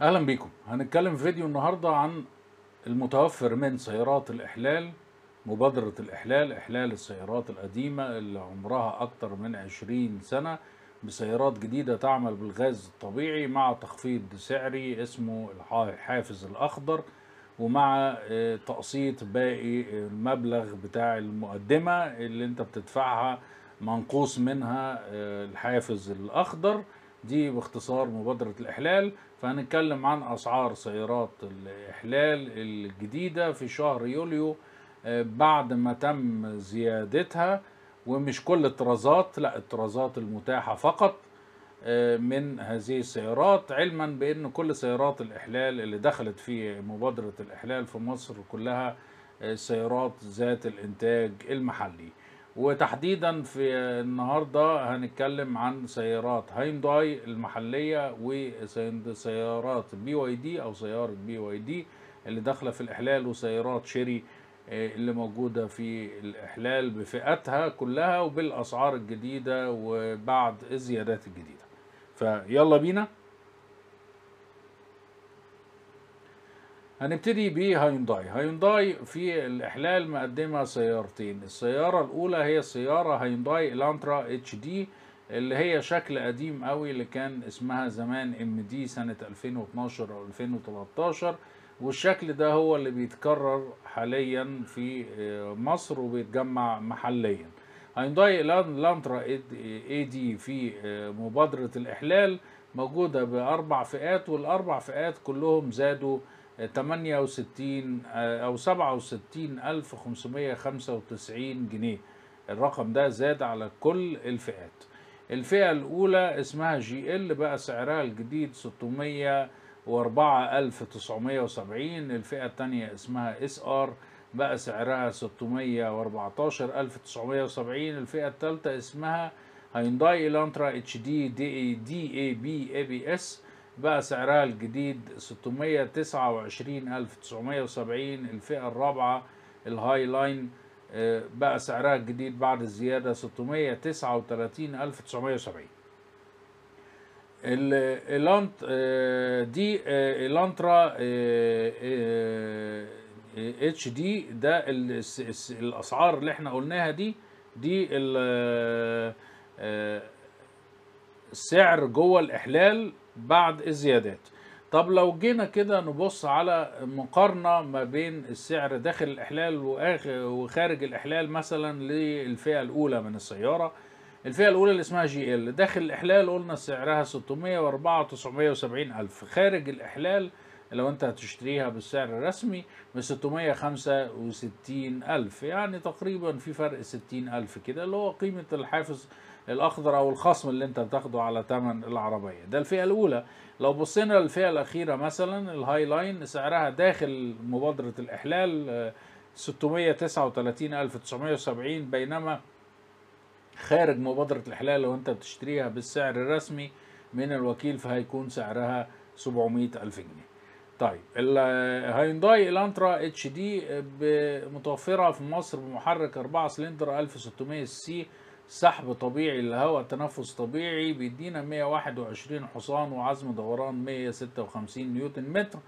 أهلا بيكم. هنتكلم في فيديو النهارده عن المتوفر من سيارات الإحلال مبادرة الإحلال إحلال السيارات القديمة اللي عمرها أكتر من 20 سنة بسيارات جديدة تعمل بالغاز الطبيعي مع تخفيض سعري اسمه الحافز الأخضر ومع آه، تقسيط باقي المبلغ بتاع المقدمة اللي أنت بتدفعها منقوص منها آه، الحافز الأخضر. دي باختصار مبادرة الإحلال. فهنتكلم عن أسعار سيارات الإحلال الجديدة في شهر يوليو آه، بعد ما تم زيادتها. ومش كل الطرازات لا الطرازات المتاحة فقط آه، من هذه السيارات. علما بأن كل سيارات الإحلال اللي دخلت في مبادرة الإحلال في مصر كلها آه، سيارات ذات الإنتاج المحلي. وتحديدا في النهارده هنتكلم عن سيارات هيونداي المحلية وسيارات BYD أو سيارة BYD اللي داخلة في الإحلال وسيارات شيري آه، اللي موجودة في الإحلال بفئاتها كلها وبالأسعار الجديدة وبعد الزيادات الجديدة. فيلا بينا. هنبتدي بهيونداي هيونداي. في الإحلال مقدمة سيارتين. السيارة الأولى هي السيارة هيونداي Elantra HD اللي هي شكل قديم قوي اللي كان اسمها زمان MD سنة 2012 أو 2013 والشكل ده هو اللي بيتكرر حاليا في آه، مصر وبيتجمع محليا. هيونداي Elantra AD في آه، مبادرة الإحلال موجودة بأربع فئات والأربع فئات كلهم زادوا 68 أو 67595 جنيه. الرقم ده زاد على كل الفئات. الفئة الأولى اسمها GL بقى سعرها الجديد 604970 الفئة الثانية اسمها SR بقى سعرها 614970 الفئة الثالثة اسمها هيونداي إلانترا إتش دي دي دي إي بي إي بي إس. بقى سعرها الجديد 629970 الفئة الرابعة ال High Line آه، بقى سعرها الجديد بعد الزيادة 639970 ال- الانت آه، دي آه، إلانترا HD ده الأسعار اللي إحنا قلناها دي دي ال- السعر جوه الإحلال. بعد الزيادات. طب لو جينا كده نبص على مقارنة ما بين السعر داخل الإحلال وخارج الإحلال مثلا للفئة الأولى من السيارة. الفئة الأولى اللي اسمها جي إل. داخل الإحلال قلنا سعرها 604 970 ألف. خارج الإحلال لو أنت هتشتريها بالسعر الرسمي ب 665 ألف. يعني تقريبا في فرق 60 ألف كده اللي هو قيمة الحافز الأخضر أو الخصم اللي أنت بتاخده على ثمن العربية. ده الفئة الأولى. لو بصينا للفئة الأخيرة مثلا ال High Line سعرها داخل مبادرة الإحلال آه، 639970 بينما خارج مبادرة الإحلال لو أنت بتشتريها بالسعر الرسمي من الوكيل فهيكون سعرها 700 ألف جنيه. طيب الهيونداي إلانترا HD متوفرة في مصر بمحرك 4 سلندر 1600 CC سحب طبيعي للهواء تنفس طبيعي بيدينا 121 حصان وعزم دوران 156 نيوتن متر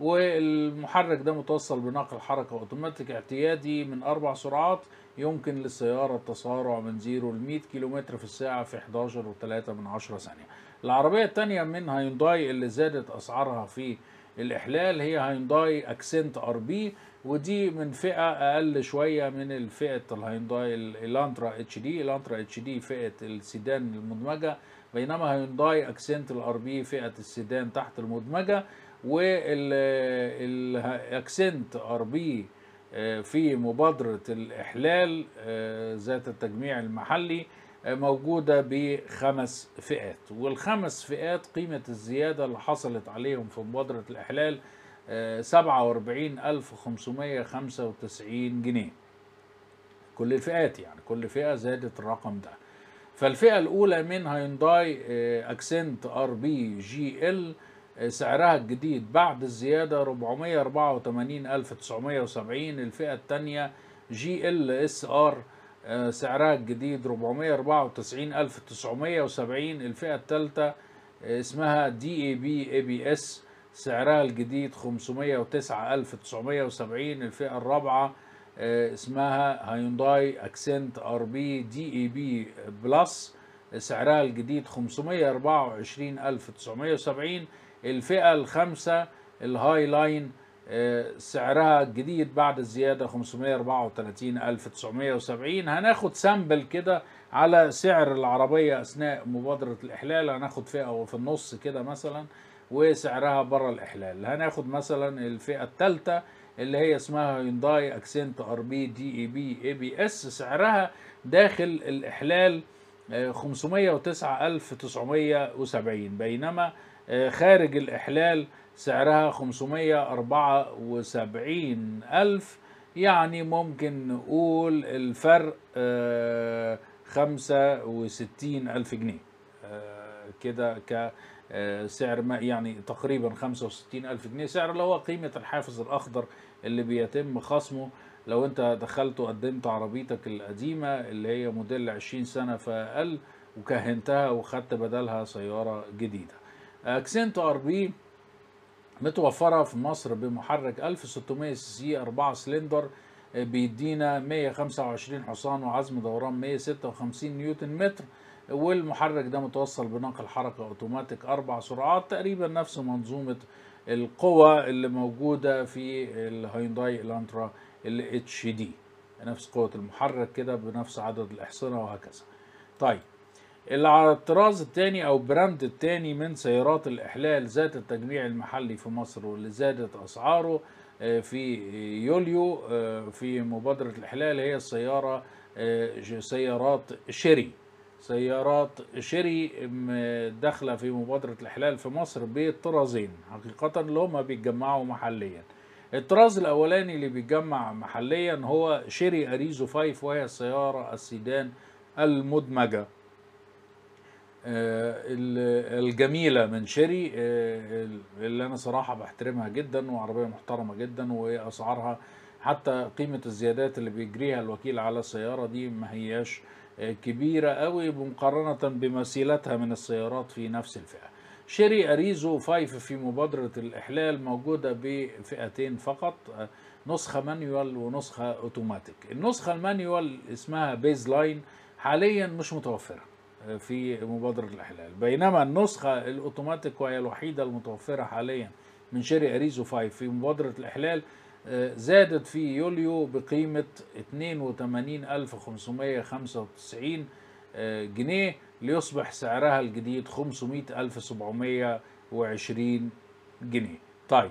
والمحرك ده متوصل بناقل حركة أوتوماتيك اعتيادي من أربع سرعات يمكن للسيارة التسارع من 0 ل 100 كيلومتر في الساعة في 11 و3 من 10 ثانية. العربية التانية من هيونداي اللي زادت أسعارها في الإحلال هي هيونداي أكسنت RB. ودي من فئة أقل شوية من الفئة الهيونداي ال- إلانترا HD. الإلانترا HD فئة السيدان المدمجة بينما هيونداي أكسنت ال RB فئة السيدان تحت المدمجة والاكسنت RB في مبادرة الإحلال آه، ذات التجميع المحلي آه، موجودة بخمس فئات. والخمس فئات قيمة الزيادة اللي حصلت عليهم في مبادرة الإحلال آه، 47595 جنيه. كل الفئات يعني كل فئة زادت الرقم ده. فالفئة الأولى من هيونداي آه، أكسنت RB GL آه، سعرها الجديد بعد الزيادة 484970 الفئة الثانية GL SR سعرها الجديد 494970 الفئة الثالثة اسمها دي إي بي إي بي إس. سعرها الجديد 509970 الفئة الرابعة آه، اسمها هيونداي أكسنت RB DAB Plus. سعرها الجديد 524970 الفئة الخامسة ال High Line آه، سعرها الجديد بعد الزيادة 534970 هناخد sample كده على سعر العربية أثناء مبادرة الإحلال. هناخد فئة في النص كده مثلا. وسعرها بره الإحلال. هناخد مثلا الفئة الثالثة اللي هي اسمها هيونداي اكسنت ار بي دي اي بي اي بي اس سعرها داخل الإحلال آه، 509970 بينما آه، خارج الإحلال سعرها 574 ألف. يعني ممكن نقول الفرق آه، 65 ألف جنيه. آه، كده كسعر ما يعني تقريبا 65 ألف جنيه. سعر اللي هو قيمة الحافز الأخضر اللي بيتم خصمه. لو انت دخلت وقدمت عربيتك القديمة اللي هي موديل 20 سنة فأقل وكهنتها وخدت بدلها سيارة جديدة. اكسنت RB متوفرة في مصر بمحرك 1600 CC 4 سلندر آه، بيدينا 125 حصان وعزم دوران 156 نيوتن متر. والمحرك ده متوصل بناقل حركة أوتوماتيك أربع سرعات تقريبا نفس منظومة القوة اللي موجودة في الهيونداي إلانترا ال HD. نفس قوة المحرك كده بنفس عدد الأحصنة وهكذا. طيب الطراز الثاني أو brand الثاني من سيارات الإحلال ذات التجميع المحلي في مصر واللي زادت أسعاره آه، في يوليو آه، في مبادرة الإحلال هي السيارة آه، سيارات شيري سيارات شيري داخلة في مبادرة الاحلال في مصر بطرازين. حقيقة اللي هما بيتجمعوا محليا. الطراز الأولاني اللي بيتجمع محليا هو شيري أريزو 5 وهي السيارة السيدان المدمجة. آه، ال- الجميلة من شيري آه، اللي أنا صراحة بحترمها جدا وعربية محترمة جدا وأسعارها حتى قيمة الزيادات اللي بيجريها الوكيل على السيارة دي ما هياش كبيرة قوي مقارنة بمثيلتها من السيارات في نفس الفئة. شيري أريزو 5 في مبادرة الإحلال موجودة بفئتين فقط آه، نسخة manual ونسخة أوتوماتيك. النسخة ال manual اسمها Base Line حاليا مش متوفرة في مبادرة الإحلال. بينما النسخة الأوتوماتيك وهي الوحيدة المتوفرة حاليا من شيري أريزو 5 في مبادرة الإحلال آه، زادت في يوليو بقيمة 82595 آه، جنيه ليصبح سعرها الجديد 500720 جنيه. طيب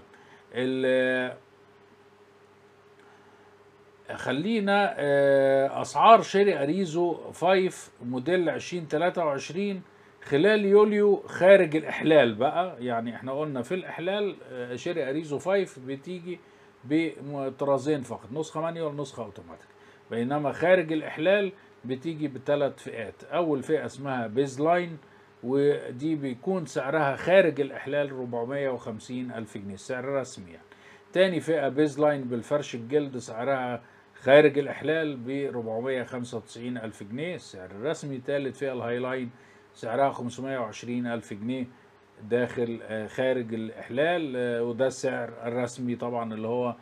خلينا آه، أسعار شيري أريزو 5 موديل 2023 خلال يوليو خارج الإحلال بقى. يعني إحنا قلنا في الإحلال آه، شيري أريزو 5 بتيجي بطرازين فقط نسخة manual نسخه أوتوماتيك. بينما خارج الإحلال بتيجي بثلاث فئات. أول فئة اسمها Base Line ودي بيكون سعرها خارج الإحلال 450 ألف جنيه سعر رسمي يعني. تاني فئة Base Line بالفرش الجلد سعرها خارج الإحلال ب 495 ألف جنيه السعر الرسمي تالت فئة ال High Line سعرها 520 ألف جنيه داخل آه، خارج الإحلال آه، وده السعر الرسمي طبعا اللي هو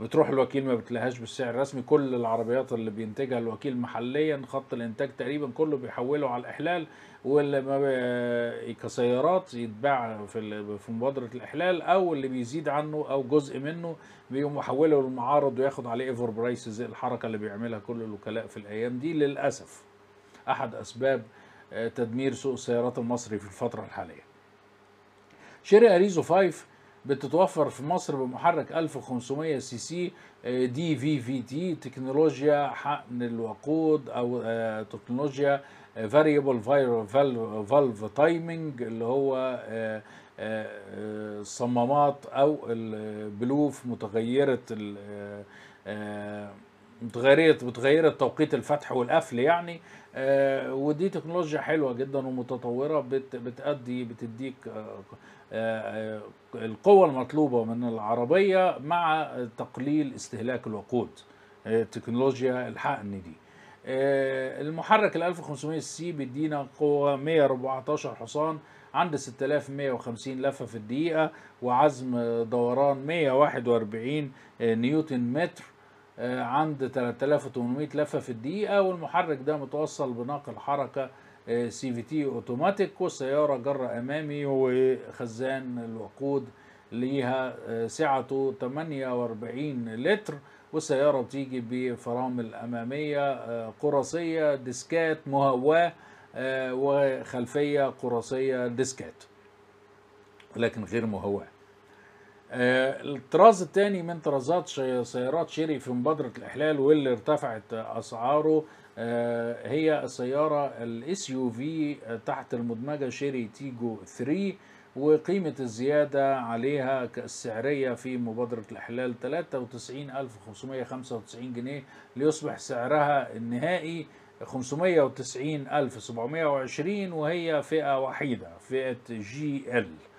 بتروح الوكيل ما بتلاقيهاش بالسعر الرسمي. كل العربيات اللي بينتجها الوكيل محليا خط الإنتاج تقريبا كله بيحوله على الإحلال واللي ما بي- كسيارات يتباع في في مبادرة الإحلال أو اللي بيزيد عنه أو جزء منه بيقوم محوله للمعارض وياخد عليه over price زي الحركة اللي بيعملها كل الوكلاء في الأيام دي. للأسف أحد أسباب آه، تدمير سوق السيارات المصري في الفترة الحالية. شيري أريزو 5 بتتوفر في مصر بمحرك 1500 CC DVVT تكنولوجيا حقن الوقود أو آه، تكنولوجيا variable valve timing اللي هو آه، آه، آه، الصمامات أو البلوف متغيرة متغيرة متغيرة توقيت الفتح والقفل يعني. ودي تكنولوجيا حلوة جدا ومتطورة بت بتأدي بتديك القوة المطلوبة من العربية مع تقليل استهلاك الوقود آه، تكنولوجيا الحقن دي آه، المحرك ال 1500 سي بيدينا قوة 114 حصان عند 6150 لفة في الدقيقة وعزم دوران 141 نيوتن متر آه، عند 3800 لفة في الدقيقة والمحرك ده متوصل بناقل حركة CVT اوتوماتيك والسيارة جر أمامي وخزان الوقود ليها آه، سعته 48 لتر. والسيارة بتيجي بفرامل أمامية آه، قرصية ديسكات مهواة آه، وخلفية قرصية ديسكات لكن غير مهواة. الطراز الثاني من طرازات سيارات شيري في مبادرة الإحلال واللي ارتفعت أسعاره آه، هي السيارة ال SUV تحت المدمجة شيري تيجو 3 وقيمة الزيادة عليها السعرية في مبادرة الإحلال 93595 جنيه ليصبح سعرها النهائي 590720 وهي فئة وحيدة فئة GL. آه،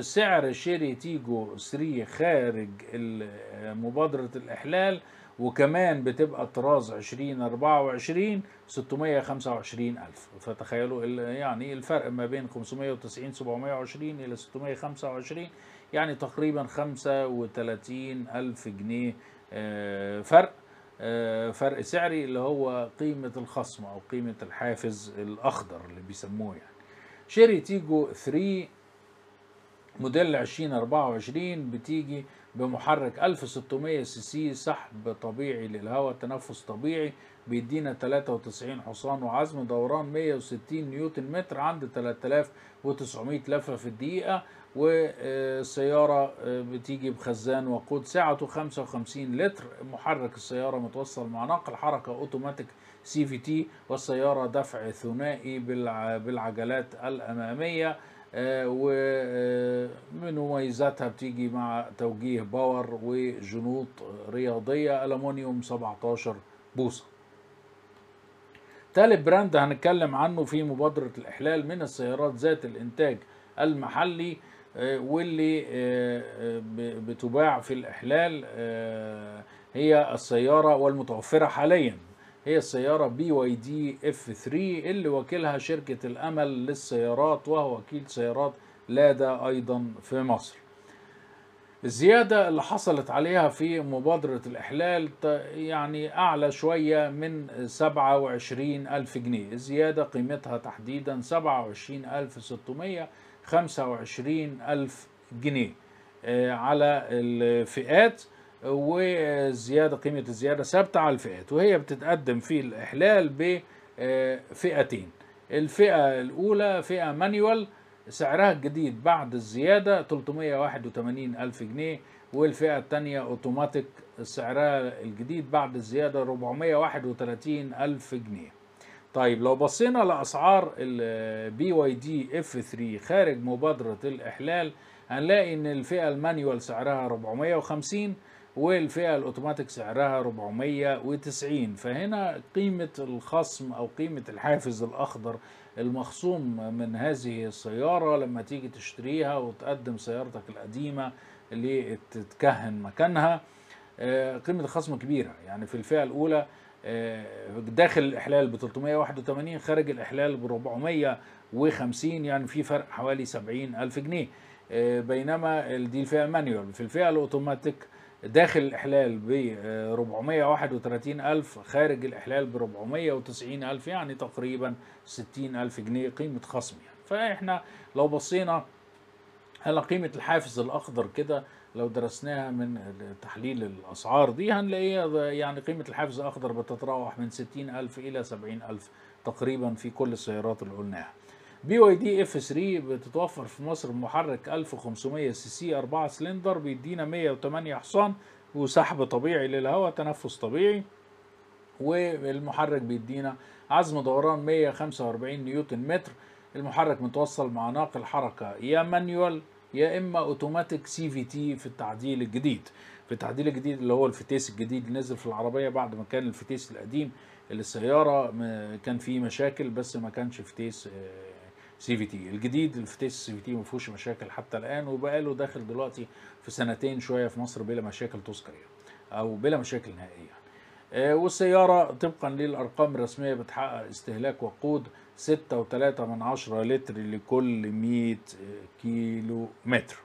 سعر شيري تيجو 3 خارج ال- مبادرة الإحلال وكمان بتبقى طراز 2024 625 ألف. فتخيلوا يعني الفرق ما بين 590 720 إلى 625 يعني تقريبا 35 ألف جنيه آه، فرق آه، فرق سعري اللي هو قيمة الخصم أو قيمة الحافز الأخضر اللي بيسموه يعني. شيري تيجو 3 موديل 2024 بتيجي بمحرك 1600 CC سحب طبيعي للهواء تنفس طبيعي بيدينا 93 حصان وعزم دوران 160 نيوتن متر عند 3900 لفة في الدقيقة والسيارة بتيجي بخزان وقود سعته 55 لتر محرك السيارة متوصل مع ناقل حركة أوتوماتيك CVT والسيارة دفع ثنائي بالع- بالعجلات الأمامية آه، ومن مميزاتها بتيجي مع توجيه power وجنوط رياضية ألمونيوم 17 بوصة. تالت brand هنتكلم عنه في مبادرة الإحلال من السيارات ذات الإنتاج المحلي آه، واللي آه، آه، بتباع في الإحلال آه، هي السيارة والمتوفرة حاليا. هي السيارة BYD F3 اللي وكيلها شركة الأمل للسيارات وهو وكيل سيارات لادا أيضا في مصر. الزيادة اللي حصلت عليها في مبادرة الإحلال يعني أعلى شوية من 27 ألف جنيه. الزيادة قيمتها تحديدا 27 ألف 625 ألف جنيه. آه، على الفئات وزيادة قيمة الزيادة ثابتة على الفئات وهي بتتقدم في الإحلال بفئتين الفئة الأولى فئة manual سعرها الجديد بعد الزيادة 381 ألف جنيه والفئة الثانية أوتوماتيك سعرها الجديد بعد الزيادة 431 ألف جنيه. طيب لو بصينا لأسعار ال BYD F3 خارج مبادرة الإحلال هنلاقي إن الفئة المانيوال سعرها 450 والفئة الأوتوماتيك سعرها 490 فهنا قيمة الخصم أو قيمة الحافز الأخضر المخصوم من هذه السيارة لما تيجي تشتريها وتقدم سيارتك القديمة اللي تتكهن مكانها آه، قيمة الخصم كبيرة. يعني في الفئة الأولى آه، داخل الإحلال ب 381 خارج الإحلال ب 450 يعني في فرق حوالي 70 ألف جنيه. آه، بينما دي الفئة مانيوال في الفئة الأوتوماتيك داخل الإحلال ب 431 ألف خارج الإحلال ب 490 ألف يعني تقريبا 60 ألف جنيه قيمة خصم يعني. فإحنا لو بصينا على قيمة الحافز الأخضر كده لو درسناها من تحليل الأسعار دي هنلاقيها يعني قيمة الحافز الأخضر بتتراوح من 60 ألف إلى 70 ألف تقريبا في كل السيارات اللي قلناها. BYD F3 بتتوفر في مصر بمحرك 1500 CC 4 سلندر بيدينا 108 حصان وسحب طبيعي للهواء تنفس طبيعي. والمحرك بيدينا عزم دوران 145 نيوتن متر. المحرك متوصل مع ناقل حركة يا manual يا إما أوتوماتيك CVT في التعديل الجديد. في التعديل الجديد اللي هو الفتيس الجديد اللي نزل في العربية بعد ما كان الفتيس القديم اللي السيارة كان فيه مشاكل بس ما كانش فتيس CVT الجديد الفتيس CVT ما فيهوش مشاكل حتى الآن وبقى له داخل دلوقتي في سنتين شوية في مصر بلا مشاكل تذكر يعني أو بلا مشاكل نهائية. آه، والسيارة طبقا للأرقام الرسمية بتحقق استهلاك وقود ستة وتلاتة من عشرة لتر لكل مية كيلو متر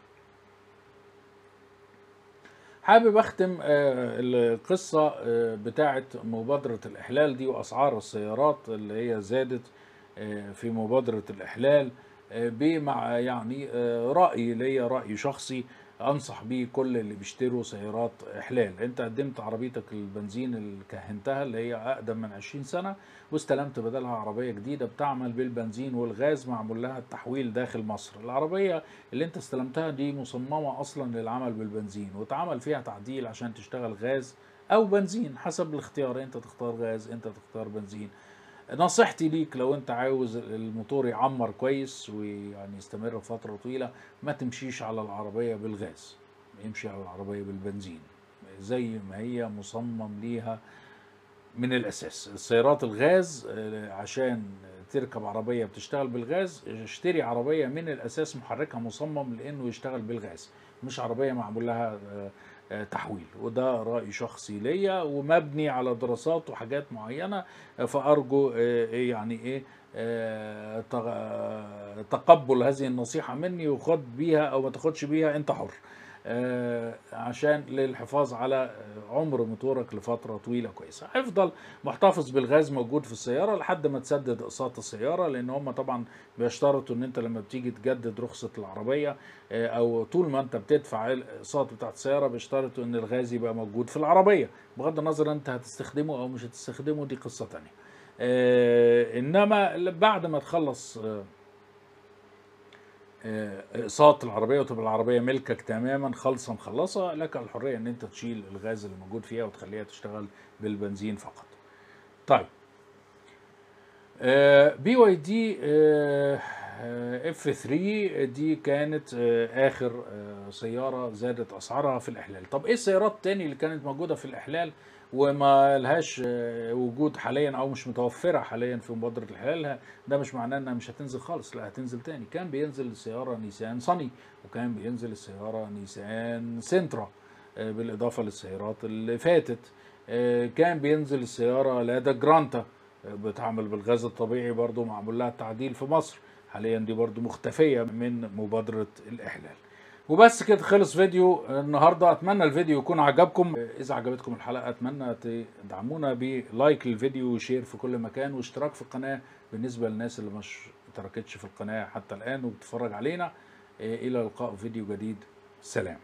حابب أختم آه، القصة آه، بتاعة مبادرة الإحلال دي وأسعار السيارات اللي هي زادت في مبادرة الإحلال آه، بمع يعني آه، رأي ليا رأي شخصي أنصح بيه كل اللي بيشتروا سيارات إحلال. أنت قدمت عربيتك البنزين اللي كهنتها اللي هي أقدم من 20 سنة واستلمت بدلها عربية جديدة بتعمل بالبنزين والغاز معمول لها التحويل داخل مصر. العربية اللي أنت استلمتها دي مصممة أصلا للعمل بالبنزين واتعمل فيها تعديل عشان تشتغل غاز أو بنزين حسب الاختيار. أنت تختار غاز أنت تختار بنزين. نصيحتي ليك لو انت عاوز الموتور يعمر كويس ويعني يستمر فترة طويلة ما تمشيش على العربية بالغاز امشي على العربية بالبنزين زي ما هي مصمم ليها من الأساس. السيارات الغاز آه، عشان تركب عربية بتشتغل بالغاز اشتري عربية من الأساس محركها مصمم لأنه يشتغل بالغاز مش عربية معمول لها آه، تحويل وده رأي شخصي ليا ومبني على دراسات وحاجات معينة آه، فأرجو آه، إيه يعني إيه آه، آه، تقبل هذه النصيحة مني وخد بيها أو ما تاخدش بيها أنت حر. عشان للحفاظ على آه، عمر موتورك لفترة طويلة كويسة. هيفضل محتفظ بالغاز موجود في السيارة لحد ما تسدد أقساط السيارة لأن هم طبعا بيشترطوا إن أنت لما بتيجي تجدد رخصة العربية آه، أو طول ما أنت بتدفع الأقساط بتاعت السيارة بيشترطوا إن الغاز يبقى موجود في العربية. بغض النظر أنت هتستخدمه أو مش هتستخدمه دي قصة تانية. آه، إنما بعد ما تخلص آه، آه، اقساط العربية وتبقى العربية ملكك تماما خالصه مخلصه لك الحرية إن أنت تشيل الغاز اللي موجود فيها وتخليها تشتغل بالبنزين فقط. طيب. BYD F3 دي كانت آه، آخر آه، سيارة زادت أسعارها في الإحلال. طب إيه السيارات التاني اللي كانت موجودة في الإحلال؟ وما لهاش آه، وجود حاليا أو مش متوفرة حاليا في مبادرة الاحلال ده مش معناه إنها مش هتنزل خالص لا هتنزل تاني. كان بينزل السيارة نيسان صني وكان بينزل السيارة نيسان سنترا آه، بالإضافة للسيارات اللي فاتت. آه، كان بينزل السيارة لادا جرانتا بتعمل بالغاز الطبيعي برضو معمول لها تعديل في مصر. حاليا دي برضو مختفية من مبادرة الإحلال. وبس كده خلص فيديو النهارده. أتمنى الفيديو يكون عجبكم. إذا عجبتكم الحلقة أتمنى تدعمونا ب like للفيديو و share في كل مكان واشتراك في القناة بالنسبة للناس اللي مش اشتركتش في القناة حتى الآن وبتتفرج علينا. إلى اللقاء في فيديو جديد. سلام.